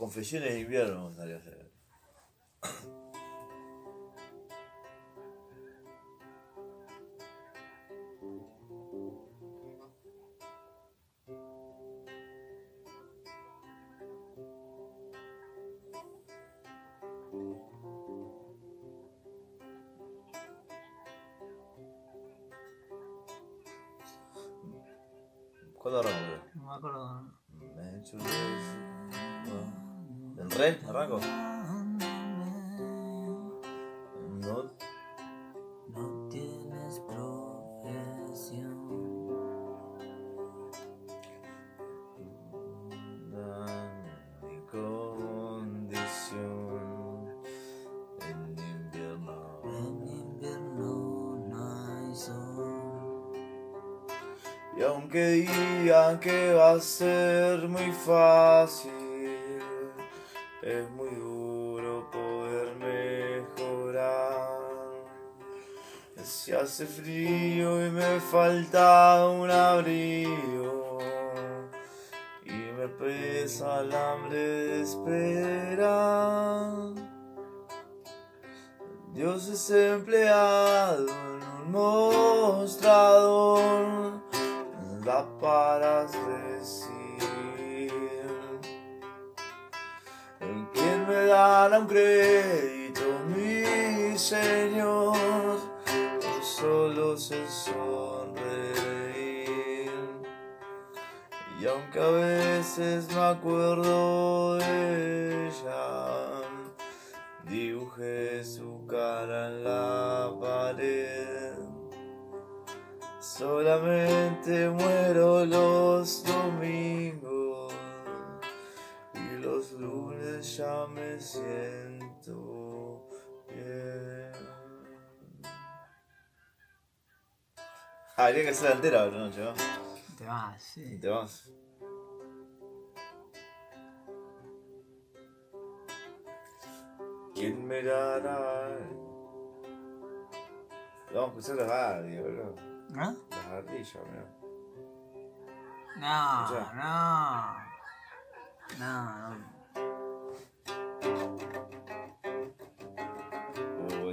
Confesiones de invierno me gustaría hacer. ¿Cuándo arranco? No me acuerdo. ¿El re? ¿Arranco? No. No tienes profesión. mi condición en invierno. En invierno no hay sol. Y aunque digan que va a ser muy fácil, es muy duro poder mejorar. Si hace frío y me falta un abrigo, y me pesa el hambre de esperar. Dios es empleado en un mostrador, da para decir. ¿Quién me dará un crédito, mi Señor? Por solo se sonreír. Y aunque a veces me acuerdo de ella, dibujé su cara en la pared. Solamente muero los domingos ya me siento bien. Ah, habría que ser entera la noche, ¿no? Te vas, sí. Te vas. ¿Quién me dará? Vamos a escuchar la radio, bro. ¿No? Las ardillas, bro. No, Escuchá. no. No, no.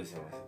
ですよね